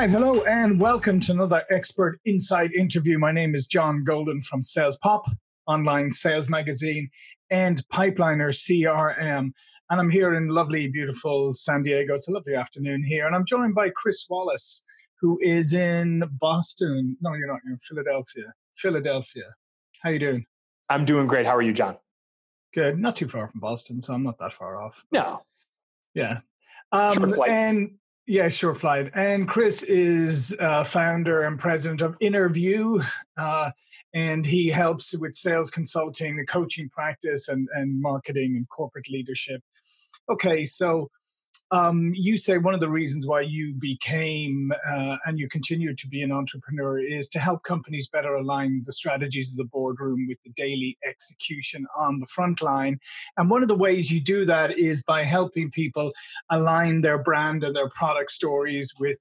right, hello and welcome to another Expert Insights interview. My name is John Golden from SalesPOP, online sales magazine, and Pipeliner CRM. And I'm here in lovely, beautiful San Diego. It's a lovely afternoon here. And I'm joined by Chris Wallace, who is in Boston. No, you're not. You're in Philadelphia. Philadelphia. How you doing? I'm doing great. How are you, John? Good. Not too far from Boston, so I'm not that far off. No. Yeah. Um, and yeah, sure, flight. And Chris is uh, founder and president of Innerview, uh, and he helps with sales consulting, the coaching practice, and, and marketing and corporate leadership. Okay, so um, you say one of the reasons why you became uh, and you continue to be an entrepreneur is to help companies better align the strategies of the boardroom with the daily execution on the front line. And one of the ways you do that is by helping people align their brand and their product stories with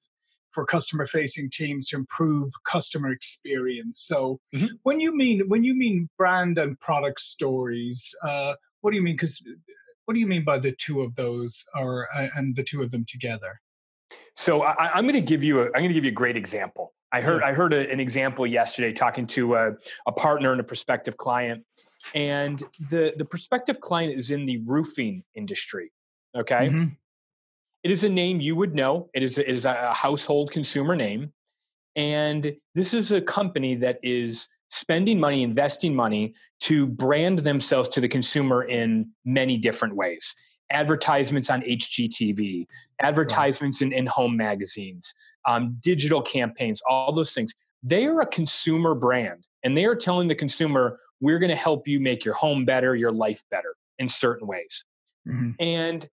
for customer facing teams to improve customer experience so mm-hmm. when you mean when you mean brand and product stories uh, what do you mean because what do you mean by the two of those, or uh, and the two of them together? So I, am going to give you a I'm going to give you a great example. I heard. I heard a, an example yesterday talking to a, a partner and a prospective client, and the the prospective client is in the roofing industry. Okay, mm-hmm. it is a name you would know. It is a, it is a household consumer name, and this is a company that is spending money, investing money to brand themselves to the consumer in many different ways. Advertisements on HGTV, advertisements in, in home magazines, um, digital campaigns, all those things. They are a consumer brand and they are telling the consumer, we're going to help you make your home better, your life better in certain ways. Mm-hmm. And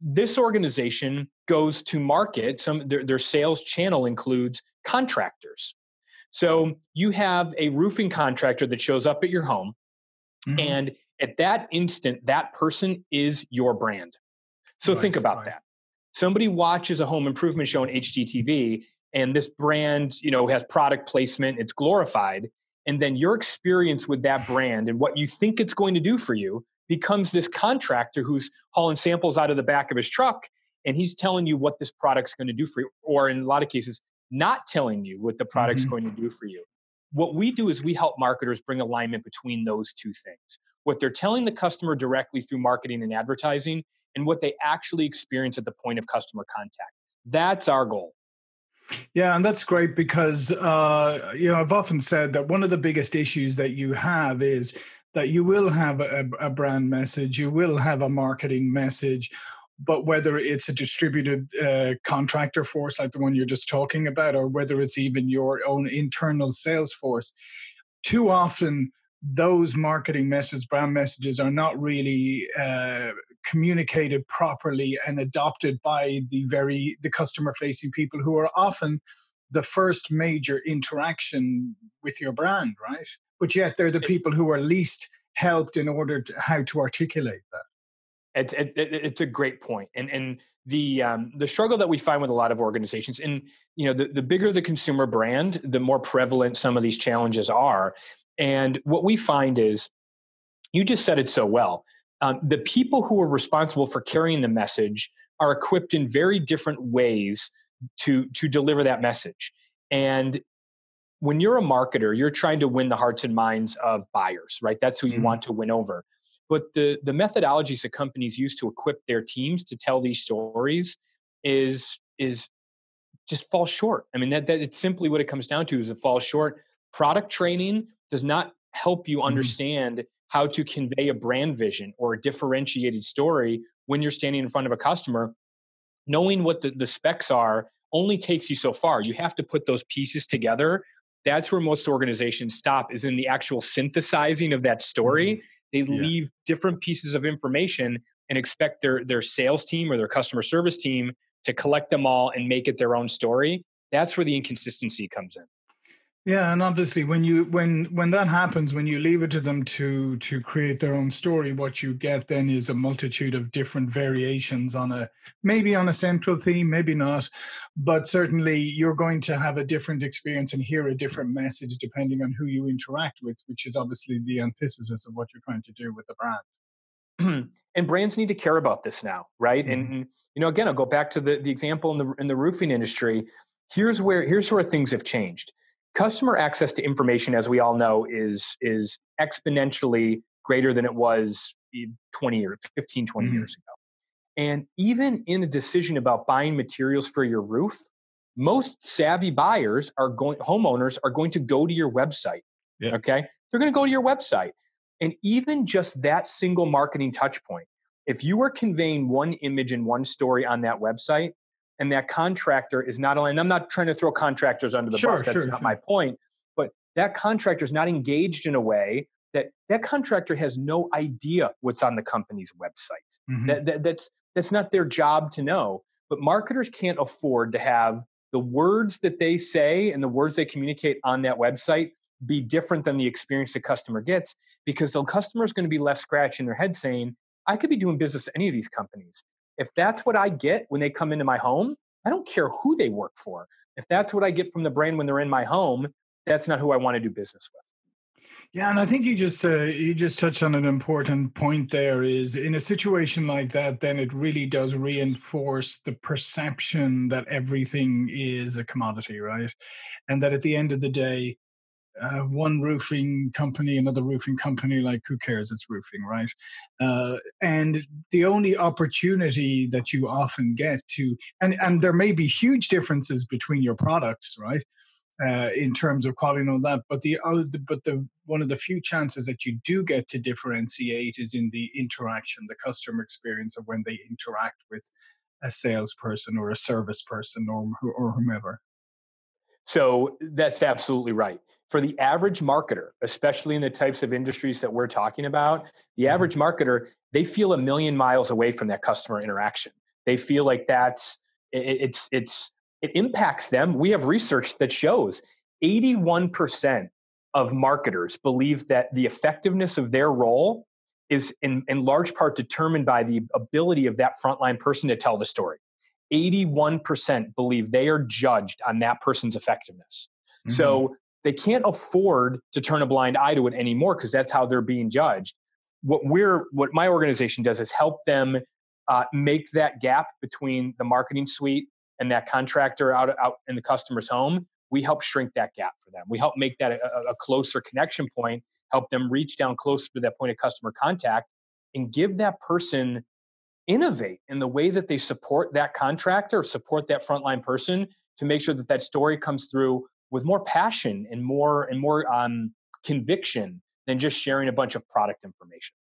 this organization goes to market some their, their sales channel includes contractors so you have a roofing contractor that shows up at your home, mm-hmm. and at that instant, that person is your brand. So right, think about right. that. Somebody watches a home improvement show on HGTV, and this brand, you know, has product placement, it's glorified, and then your experience with that brand and what you think it's going to do for you becomes this contractor who's hauling samples out of the back of his truck and he's telling you what this product's going to do for you or in a lot of cases not telling you what the product's mm-hmm. going to do for you. What we do is we help marketers bring alignment between those two things. What they're telling the customer directly through marketing and advertising, and what they actually experience at the point of customer contact. That's our goal. Yeah, and that's great because uh, you know I've often said that one of the biggest issues that you have is that you will have a, a brand message, you will have a marketing message, but whether it's a distributed uh, contractor force like the one you're just talking about, or whether it's even your own internal sales force, too often those marketing messages, brand messages, are not really uh, communicated properly and adopted by the very the customer facing people who are often the first major interaction with your brand, right? But yet they're the people who are least helped in order to how to articulate that. It's it, it's a great point, and and the um, the struggle that we find with a lot of organizations, and you know, the, the bigger the consumer brand, the more prevalent some of these challenges are. And what we find is, you just said it so well. Um, the people who are responsible for carrying the message are equipped in very different ways to to deliver that message. And when you're a marketer, you're trying to win the hearts and minds of buyers, right? That's who you mm-hmm. want to win over. But the the methodologies that companies use to equip their teams to tell these stories is is just fall short. I mean that that it's simply what it comes down to is it falls short. Product training does not help you mm-hmm. understand mm-hmm. how to convey a brand vision or a differentiated story when you're standing in front of a customer. Knowing what the, the specs are only takes you so far. You have to put those pieces together. That's where most organizations stop, is in the actual synthesizing of that story. Mm-hmm they yeah. leave different pieces of information and expect their their sales team or their customer service team to collect them all and make it their own story. That's where the inconsistency comes in. Yeah, and obviously when you when when that happens, when you leave it to them to to create their own story, what you get then is a multitude of different variations on a maybe on a central theme, maybe not, but certainly you're going to have a different experience and hear a different message depending on who you interact with, which is obviously the antithesis of what you're trying to do with the brand. and brands need to care about this now, right? Mm-hmm. And you know, again, I'll go back to the the example in the in the roofing industry here's where here's where things have changed. Customer access to information, as we all know, is is exponentially greater than it was 20 or 15, 20 mm-hmm. years ago. And even in a decision about buying materials for your roof, most savvy buyers are going homeowners are going to go to your website. Yeah. Okay. They're going to go to your website. And even just that single marketing touch point, if you are conveying one image and one story on that website, and that contractor is not only, and I'm not trying to throw contractors under the sure, bus, that's sure, not sure. my point, but that contractor is not engaged in a way that that contractor has no idea what's on the company's website. Mm-hmm. That, that, that's, that's not their job to know. But marketers can't afford to have the words that they say and the words they communicate on that website be different than the experience the customer gets because the customer is going to be left scratching their head saying, I could be doing business at any of these companies. If that's what I get when they come into my home, I don't care who they work for. If that's what I get from the brand when they're in my home, that's not who I want to do business with. Yeah, and I think you just uh, you just touched on an important point. There is in a situation like that, then it really does reinforce the perception that everything is a commodity, right? And that at the end of the day, uh, one roofing company, another roofing company, like who cares? It's roofing, right? Uh, and the only opportunity that you often get to, and and there may be huge differences between your products, right? Uh, in terms of quality and all that, but the, the but the one of the few chances that you do get to differentiate is in the interaction, the customer experience of when they interact with a salesperson or a service person or or whomever. So that's absolutely right for the average marketer, especially in the types of industries that we're talking about, the mm-hmm. average marketer, they feel a million miles away from that customer interaction. They feel like that's it's it's it impacts them. We have research that shows 81% of marketers believe that the effectiveness of their role is in, in large part determined by the ability of that frontline person to tell the story. 81% believe they are judged on that person's effectiveness. Mm-hmm. So they can't afford to turn a blind eye to it anymore because that's how they're being judged. What we're, what my organization does is help them uh, make that gap between the marketing suite and that contractor out, out in the customer's home. We help shrink that gap for them. We help make that a, a closer connection point, help them reach down closer to that point of customer contact, and give that person innovate in the way that they support that contractor, support that frontline person to make sure that that story comes through with more passion and more and more um, conviction than just sharing a bunch of product information.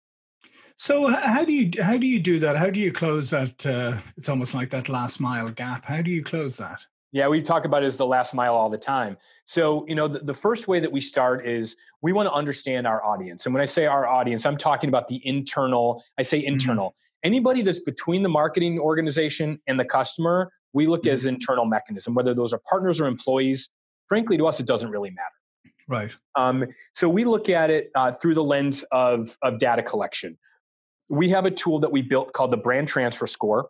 So how do you how do you do that? How do you close that? Uh, it's almost like that last mile gap. How do you close that? Yeah, we talk about it as the last mile all the time. So, you know, the, the, first way that we start is we want to understand our audience. And when I say our audience, I'm talking about the internal, I say mm-hmm. internal. Mm-hmm. Anybody that's between the marketing organization and the customer, we look mm-hmm. as internal mechanism, whether those are partners or employees frankly, to us, it doesn't really matter. Right. Um, so we look at it uh, through the lens of, of data collection. We have a tool that we built called the Brand Transfer Score,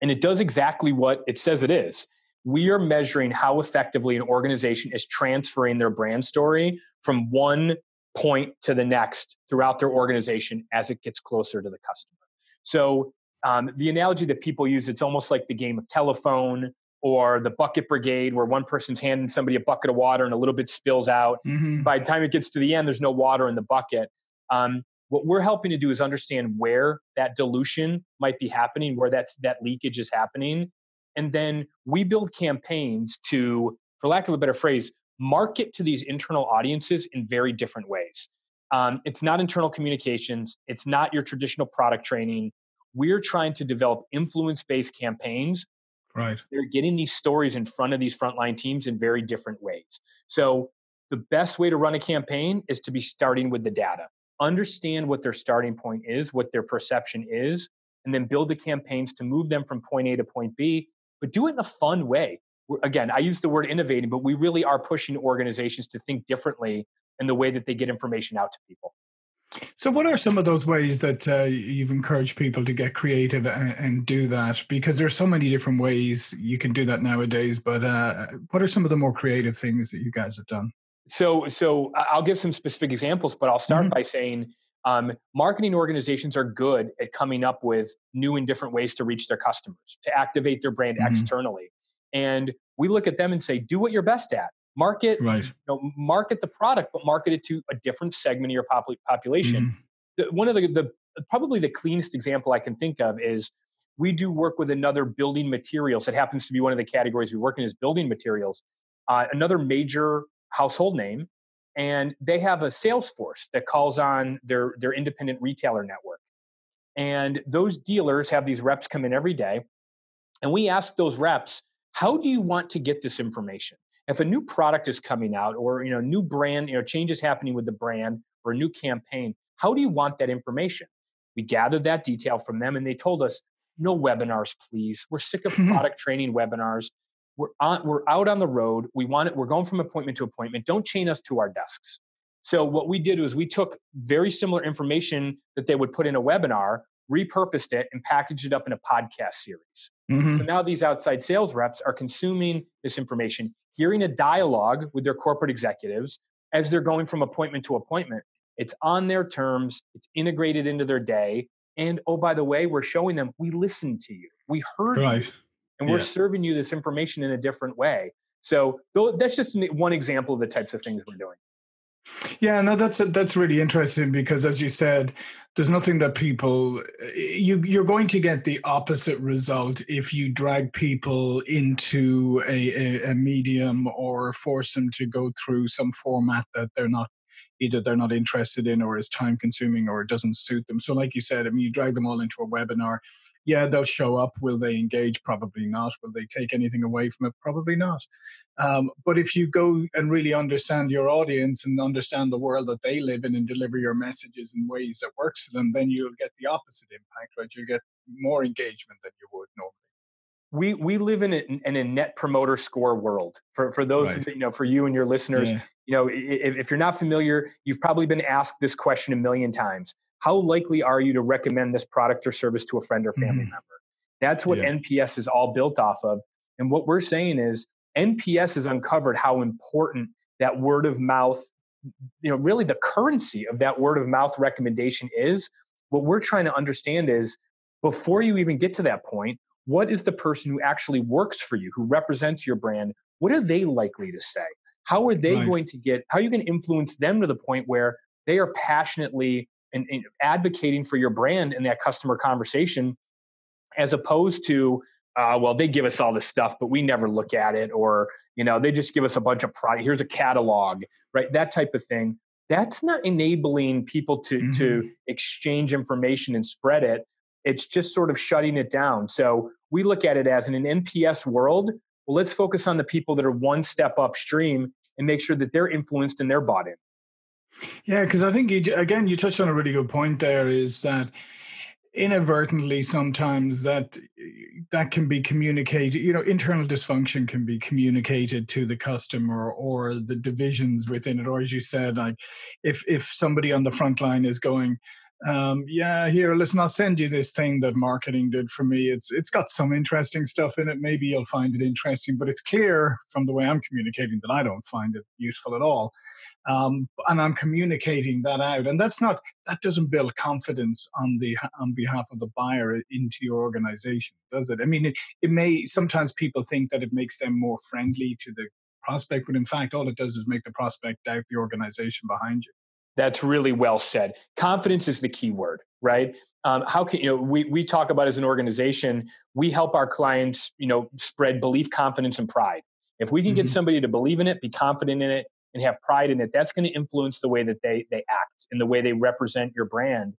and it does exactly what it says it is. We are measuring how effectively an organization is transferring their brand story from one point to the next throughout their organization as it gets closer to the customer. So um, the analogy that people use, it's almost like the game of telephone or the bucket brigade where one person's handing somebody a bucket of water and a little bit spills out. Mm-hmm. By the time it gets to the end, there's no water in the bucket. Um, what we're helping to do is understand where that dilution might be happening, where that's that leakage is happening, and then we build campaigns to, for lack of a better phrase, market to these internal audiences in very different ways. Um, it's not internal communications. It's not your traditional product training. We're trying to develop influence-based campaigns Right. They're getting these stories in front of these frontline teams in very different ways. So the best way to run a campaign is to be starting with the data. Understand what their starting point is, what their perception is, and then build the campaigns to move them from point A to point B, but do it in a fun way. Again, I use the word innovating, but we really are pushing organizations to think differently in the way that they get information out to people. So, what are some of those ways that uh, you've encouraged people to get creative and, and, do that? Because there's so many different ways you can do that nowadays. But uh, what are some of the more creative things that you guys have done? So, so I'll give some specific examples, but I'll start mm-hmm. by saying um, marketing organizations are good at coming up with new and different ways to reach their customers, to activate their brand mm-hmm. externally. And we look at them and say, do what you're best at. Market, right. you know, market the product, but market it to a different segment of your population. Mm. The, one of the, the probably the cleanest example I can think of is we do work with another building materials. It happens to be one of the categories we work in is building materials. Uh, another major household name, and they have a sales force that calls on their their independent retailer network. And those dealers have these reps come in every day, and we ask those reps, "How do you want to get this information?" If a new product is coming out, or you know, new brand, you know, changes happening with the brand or a new campaign, how do you want that information? We gathered that detail from them, and they told us, "No webinars, please. We're sick of product training webinars we're on we're out on the road we want it we're going from appointment to appointment don't chain us to our desks so what we did was we took very similar information that they would put in a webinar repurposed it and packaged it up in a podcast series mm-hmm. so now these outside sales reps are consuming this information hearing a dialogue with their corporate executives as they're going from appointment to appointment it's on their terms it's integrated into their day and oh by the way we're showing them we listened to you we heard right. you and we're yeah. serving you this information in a different way so that's just one example of the types of things we're doing yeah, no, that's that's really interesting because, as you said, there's nothing that people you you're going to get the opposite result if you drag people into a, a, a medium or force them to go through some format that they're not either they're not interested in or is time consuming or doesn't suit them. So, like you said, I mean, you drag them all into a webinar. Yeah, they'll show up. Will they engage? Probably not. Will they take anything away from it? Probably not. Um, but if you go and really understand your audience and understand the world that they live in and deliver your messages in ways that works for them, then you'll get the opposite impact, right? You'll get more engagement than you would normally we we live in a, in a net promoter score world for for those right. you know for you and your listeners yeah. you know if, if, you're not familiar you've probably been asked this question a million times how likely are you to recommend this product or service to a friend or family mm. member that's what yeah. nps is all built off of and what we're saying is nps has uncovered how important that word of mouth you know really the currency of that word of mouth recommendation is what we're trying to understand is before you even get to that point what is the person who actually works for you, who represents your brand? What are they likely to say? How are they right. going to get, how are you going to influence them to the point where they are passionately and, and advocating for your brand in that customer conversation as opposed to, uh, well, they give us all this stuff, but we never look at it, or you know, they just give us a bunch of product. Here's a catalog, right? That type of thing. That's not enabling people to mm-hmm. to exchange information and spread it. It's just sort of shutting it down. So we look at it as in an NPS world, well, let's focus on the people that are one step upstream and make sure that they're influenced and they're bought in. Yeah, because I think you, again, you touched on a really good point there is that inadvertently sometimes that that can be communicated you know internal dysfunction can be communicated to the customer or the divisions within it or as you said like if if somebody on the front line is going um, yeah, here, listen, I'll send you this thing that marketing did for me. It's it's got some interesting stuff in it. Maybe you'll find it interesting, but it's clear from the way I'm communicating that I don't find it useful at all. Um, and I'm communicating that out, and that's not that doesn't build confidence on the on behalf of the buyer into your organization, does it? I mean, it, it may sometimes people think that it makes them more friendly to the prospect, but in fact, all it does is make the prospect doubt the organization behind you. That's really well said. Confidence is the key word, right? Um, how can you know we we talk about as an organization, we help our clients, you know, spread belief, confidence, and pride. If we can mm-hmm. get somebody to believe in it, be confident in it, and have pride in it, that's going to influence the way that they they act and the way they represent your brand.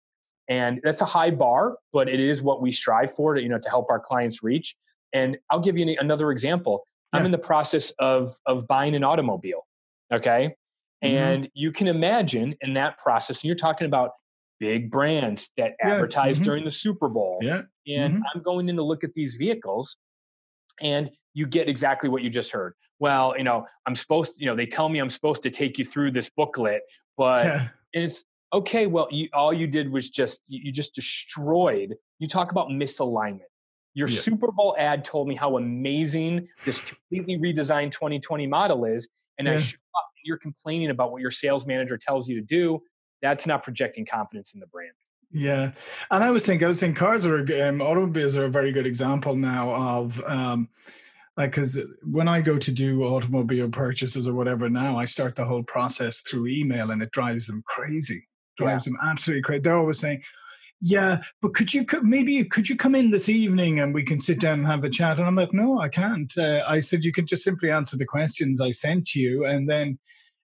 And that's a high bar, but it is what we strive for to you know to help our clients reach. And I'll give you another example. Yeah. I'm in the process of of buying an automobile. Okay, Mm-hmm. And you can imagine in that process, and you're talking about big brands that yeah. advertise mm-hmm. during the Super Bowl. Yeah. And mm-hmm. I'm going in to look at these vehicles, and you get exactly what you just heard. Well, you know, I'm supposed, to, you know, they tell me I'm supposed to take you through this booklet, but yeah. and it's okay. Well, you, all you did was just you just destroyed. You talk about misalignment. Your yeah. Super Bowl ad told me how amazing this completely redesigned 2020 model is, and yeah. I show up and you're complaining about what your sales manager tells you to do, that's not projecting confidence in the brand. Yeah, and I was thinking, I was thinking, cars are um, automobiles are a very good example now of um, like because when i go to do automobile purchases or whatever now i start the whole process through email and it drives them crazy drives yeah. them absolutely crazy they're always saying yeah but could you maybe could you come in this evening and we can sit down and have a chat and i'm like no i can't uh, i said you can just simply answer the questions i sent you and then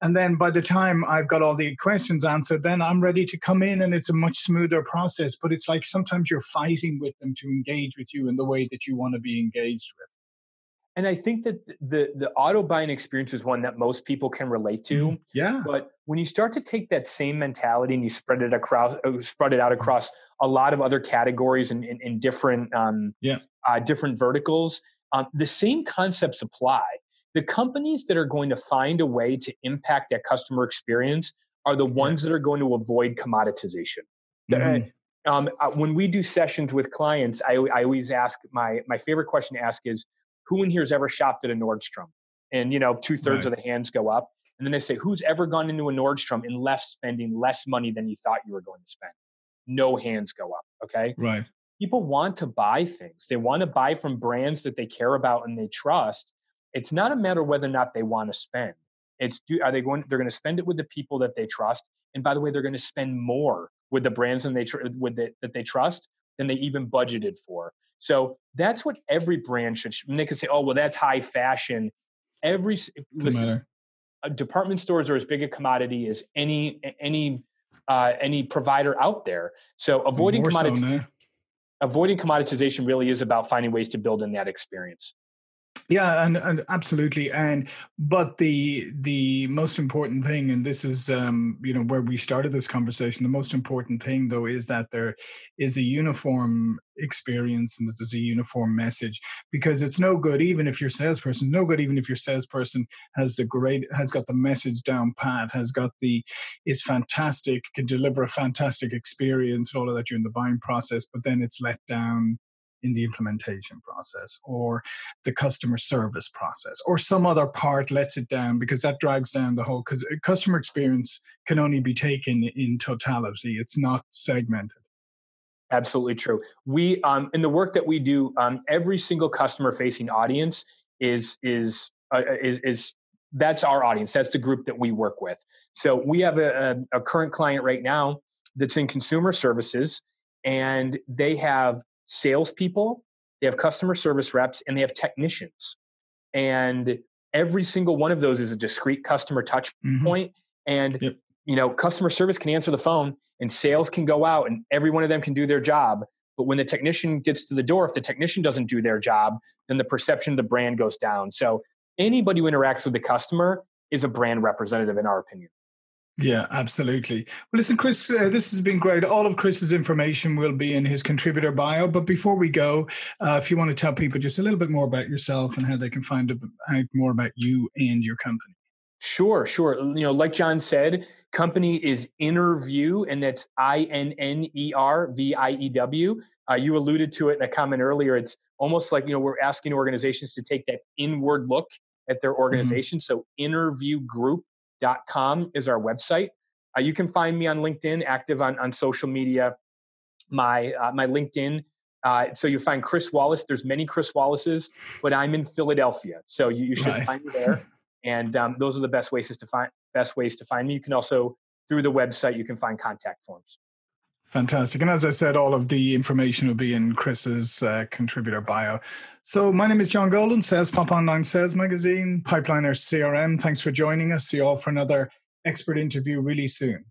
and then by the time I've got all the questions answered, then I'm ready to come in and it's a much smoother process. But it's like sometimes you're fighting with them to engage with you in the way that you want to be engaged with. And I think that the the auto buying experience is one that most people can relate to. Mm-hmm. Yeah. But when you start to take that same mentality and you spread it across, uh, spread it out across a lot of other categories and in, in, in, different, um, yeah, uh, different verticals, um, the same concepts apply the companies that are going to find a way to impact that customer experience are the ones yeah. that are going to avoid commoditization. Mm-hmm. Um, uh, when we do sessions with clients, I, I, always ask my my favorite question to ask is, "Who in here has ever shopped at a Nordstrom?" And you know, two thirds right. of the hands go up, and then they say, "Who's ever gone into a Nordstrom and left spending less money than you thought you were going to spend?" No hands go up. Okay, right. People want to buy things. They want to buy from brands that they care about and they trust it's not a matter whether or not they want to spend. It's do are they going? They're going to spend it with the people that they trust, and by the way, they're going to spend more with the brands and they tr- with the, that they trust than they even budgeted for. So that's what every brand should. And they could say, "Oh, well, that's high fashion." Every listen, department stores are as big a commodity as any any uh, any provider out there. So avoiding commodity, so avoiding commoditization really is about finding ways to build in that experience. Yeah, and, and absolutely, and but the the most important thing, and this is um, you know where we started this conversation. The most important thing, though, is that there is a uniform experience and that there's a uniform message. Because it's no good, even if your salesperson, no good, even if your salesperson has the great has got the message down pat, has got the is fantastic, can deliver a fantastic experience, all of that during the buying process, but then it's let down in the implementation process or the customer service process or some other part lets it down because that drags down the whole because uh, customer experience can only be taken in totality. It's not segmented. Absolutely true. We um, in the work that we do um, every single customer facing audience is is uh, is is that's our audience. That's the group that we work with. So we have a, a, a current client right now that's in consumer services and they have salespeople, they have customer service reps, and they have technicians. And every single one of those is a discrete customer touch mm-hmm. point. And yep. you know, customer service can answer the phone and sales can go out and every one of them can do their job. But when the technician gets to the door, if the technician doesn't do their job, then the perception of the brand goes down. So anybody who interacts with the customer is a brand representative in our opinion. Yeah, absolutely. Well, listen, Chris, uh, this has been great. All of Chris's information will be in his contributor bio. But before we go, uh, if you want to tell people just a little bit more about yourself and how they can find out more about you and your company. Sure, sure. You know, like John said, company is Innerview, and that's I N N E R V I E W. Uh, you alluded to it in a comment earlier. It's almost like you know we're asking organizations to take that inward look at their mm-hmm. organization. Mm-hmm. So Innerview Group com is our website. Uh, you can find me on LinkedIn, active on, on social media. My uh, my LinkedIn. Uh, so you find Chris Wallace. There's many Chris Wallaces, but I'm in Philadelphia, so you, you should right. find me there. and um, those are the best ways to find best ways to find me. You can also through the website you can find contact forms. Fantastic. And as I said, all of the information will be in Chris's uh, contributor bio. So my name is John Golden, SalesPOP Online Sales Magazine, Pipeliner CRM. Thanks for joining us. See you all for another expert interview really soon.